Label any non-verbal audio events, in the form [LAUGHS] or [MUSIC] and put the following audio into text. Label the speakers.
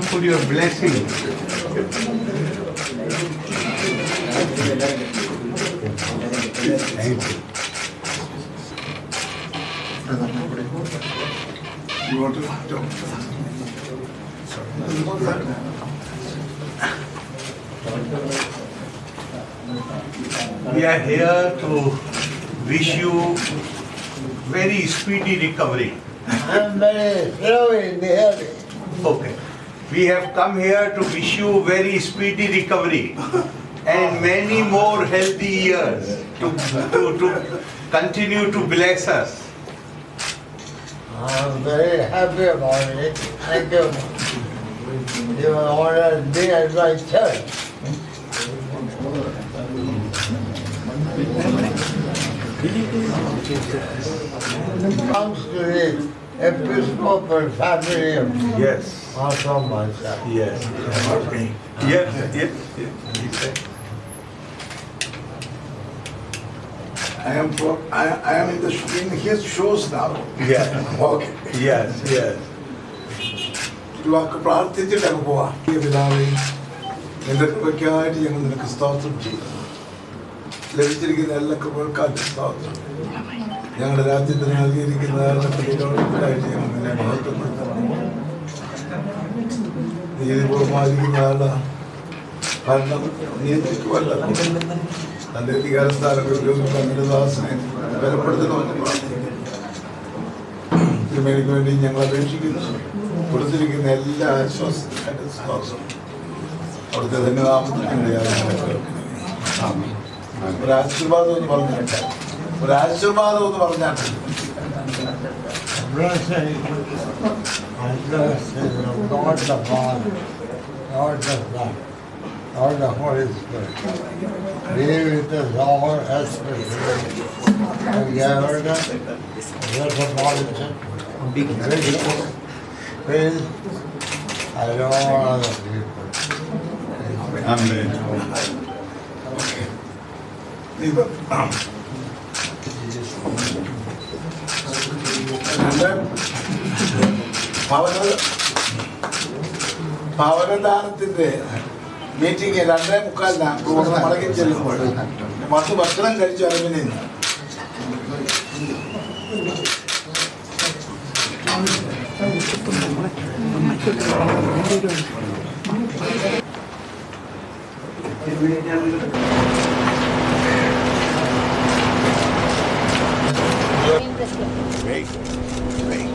Speaker 1: for your blessing. Thank you.
Speaker 2: You want to talk?
Speaker 1: We are here to wish you very speedy recovery.
Speaker 3: I'm very slow in the head.
Speaker 1: Okay. We have come here to wish you very speedy recovery and many more healthy years to, to, to continue to bless us.
Speaker 3: I'm very happy about it. Thank you. You honored me at my church. Comes to the Episcopal family of
Speaker 1: Yes.
Speaker 3: also myself.
Speaker 1: Yes. Okay. Yes, yes, yes.
Speaker 2: I am for, I, I am in the, in his shows now.
Speaker 1: Yes, [LAUGHS]
Speaker 2: Okay.
Speaker 1: yes, yes.
Speaker 2: ഒരു വാക്ക് പ്രാർത്ഥിച്ചിട്ട് അങ്ങ് പോവാം ഈ പിതാവേ നിന്റെ കൃപയ്ക്കായിട്ട് ഞങ്ങൾ നിനക്ക് സ്തോത്രം ചെയ്യുന്നു ലഭിച്ചിരിക്കുന്ന എല്ലാ കുമ്പോഴും ഞങ്ങളുടെ രാജ്യത്തിന് നൽകിയിരിക്കുന്ന ഞങ്ങൾ നീതിപൂർവമായിരിക്കുന്നതാണ് ഭരണം നിയന്ത്രിക്കുമല്ല. തന്റെ അധികാരസ്ഥാനങ്ങൾ ഉപയോഗിച്ച് ബലപ്പെടുത്തണമെന്ന് വേണ്ടി ഞങ്ങൾ അപേക്ഷിക്കുന്നു. കൊടുത്തിരിക്കുന്ന എല്ലാ ആശ്വാസത്തിനും അവിടുത്തെ യാതൊരു ഒരു ആശീർവാദം എന്ന് പറഞ്ഞാട്ടെ ഒരു ആശീർവാദം എന്ന് പറഞ്ഞാട്ടെ
Speaker 3: Blessing and blessing of God the Father, God the Son, God the Holy Spirit. Be with us all especially the governor, metropolitan, bishop, priest, and all other people.
Speaker 1: Amen.
Speaker 2: ഇത് രണ്ട് ഭവന ഭവനദാനത്തിന്റെ മീറ്റിംഗ് രണ്ടേ മുക്കാലിനാണ് ഇവിടെ മടങ്ങി ചെല്ലുമ്പോൾ പത്ത് ഭക്ഷണം കഴിച്ചു അറിവിനെ Thank. Vem, vem.